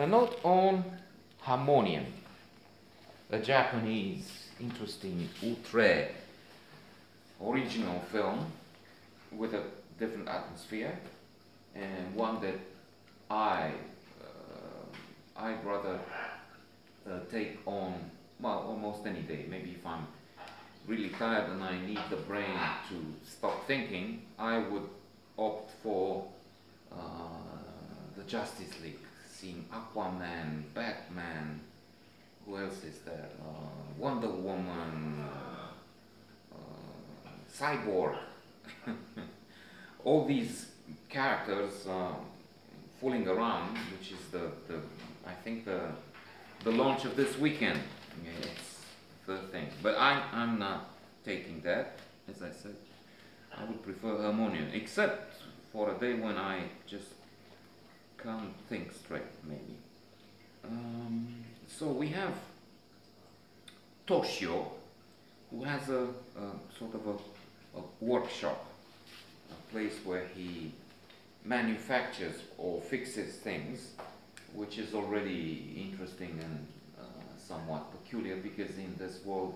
a note on Harmonium, a Japanese interesting outre original film with a different atmosphere and one that I uh, I'd rather uh, take on well almost any day. Maybe if I'm really tired and I need the brain to stop thinking I would opt for uh, the Justice League seeing Aquaman, Batman who else is there? Uh, Wonder Woman, uh, uh, Cyborg, all these characters fooling around, which is the, the I think the the launch of this weekend. It's the thing, but I'm I'm not taking that. As I said, I would prefer Harmonium, except for a day when I just can't think straight, maybe. Um, so we have Toshio, who has a, a sort of a, a, workshop, a place where he manufactures or fixes things, which is already interesting and uh, somewhat peculiar because in this world,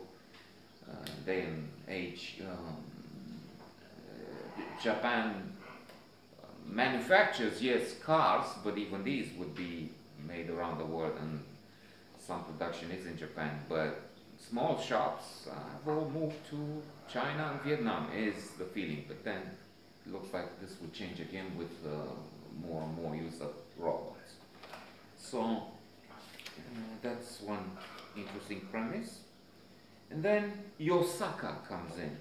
uh, day and age, um, uh, Japan manufactures, yes, cars, but even these would be made around the world and some production is in Japan, but small shops uh, have all moved to China and Vietnam is the feeling, but then it looks like this would change again with uh, more and more use of robots. So uh, that's one interesting premise. And then Yosaka comes in.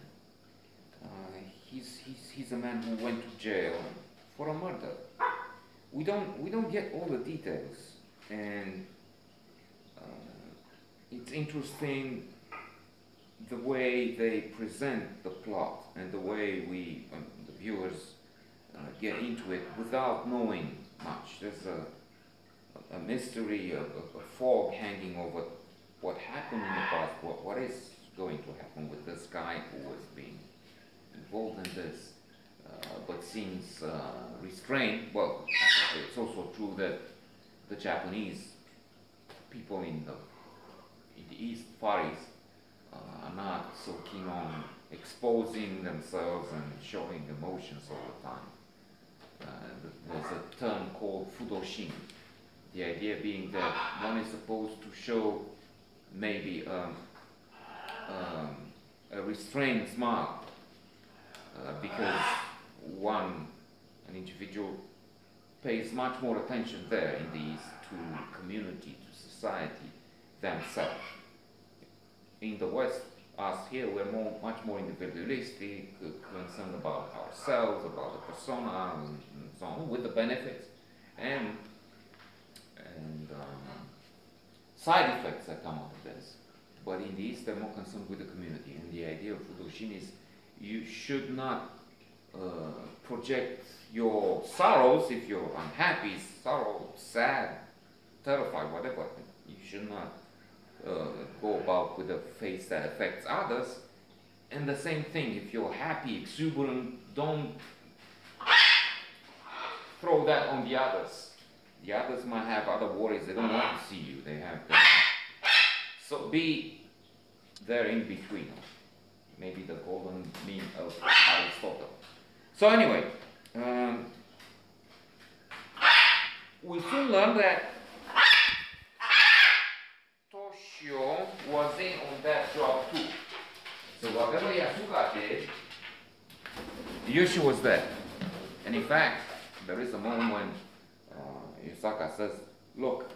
Uh, he's, he's, he's a man who went to jail for a murder. We don't, we don't get all the details and it's interesting the way they present the plot and the way we, um, the viewers, uh, get into it without knowing much. There's a, a mystery, a, a, fog hanging over what happened in the past, what, what is going to happen with this guy who was being involved in this, uh, but seems uh, restrained. Well, it's also true that the Japanese people in the in the East, Far East, uh, are not so keen on exposing themselves and showing emotions all the time. Uh, there's a term called fudoshin, the idea being that one is supposed to show maybe um, um, a restrained smile uh, because one, an individual, pays much more attention there in the East to community, to society, themselves. In the West, us here, we're more, much more individualistic, concerned about ourselves, about the persona, and, so on, with the benefits and and um, side effects that come out of this. But in the East, they're more concerned with the community. And the idea of Fudoshin is you should not uh, project your sorrows if you're unhappy, sorrow, sad, terrified, whatever. You should not uh, go about with a face that affects others. And the same thing, if you're happy, exuberant, don't throw that on the others. The others might have other worries, they don't want to see you. They have, so be there in between. Maybe the golden mean of Aristotle. So anyway, um, we soon learn that Toshio was in on that job too. So whatever Yasuka did, Yoshi was there. And in fact, there is a moment when uh, says, look,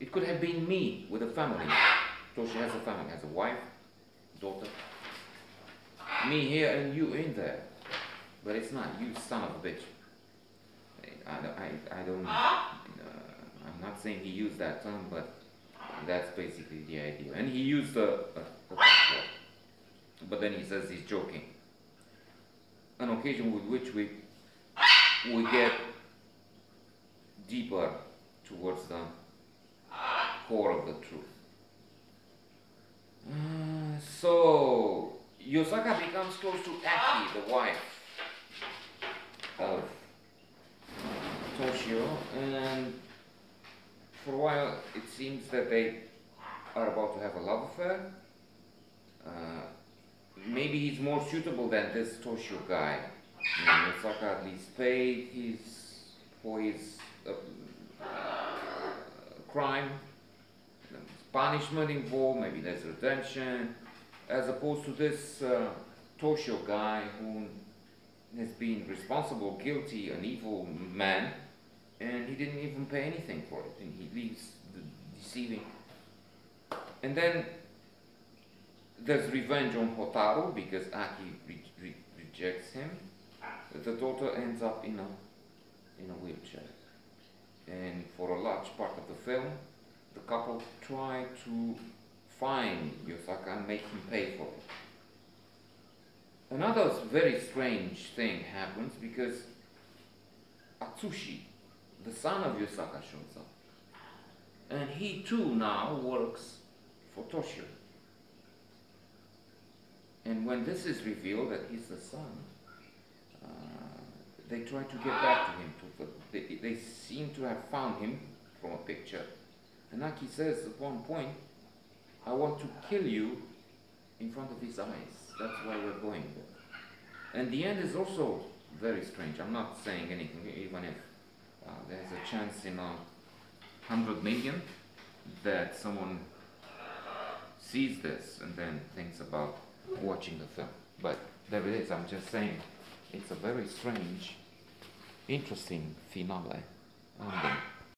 it could have been me with a family. Toshi has a family, has a wife, daughter. Me here and you in there. But it's not, you son of a bitch. I, I, I don't, uh, I'm not saying he used that term, but that's basically the idea. And he used a, a, a but then he says he's joking. An occasion with which we we get deeper towards the core of the truth. Uh, so Yosaka becomes close to Aki, the wife of Toshio, and for a while it seems that they are about to have a love affair. Uh, maybe he's more suitable than this Toshio guy. You know, Yosaka at least paid his for his uh, crime. There's punishment involved. Maybe there's redemption, as opposed to this uh, Toshio guy who has been responsible, guilty, an evil man, and he didn't even pay anything for it, and he leaves the deceiving. And then there's revenge on Hotaru because Aki re- re- rejects him. The daughter ends up in a in a wheelchair, and for a large part of the film, the couple try to find Yosaka and make him pay for it. Another very strange thing happens because Atsushi, the son of Yosaka, shows. And he too now works for Toshio. And when this is revealed that he's the son, uh, they try to get back to him. To, they, they seem to have found him from a picture. And Aki says at one point, I want to kill you in front of his eyes. That's why we're going there. And the end is also very strange. I'm not saying anything, even if uh, there's a chance in a hundred million that someone sees this and then thinks about watching the film. But there it is. I'm just saying it's a very strange, interesting finale ending.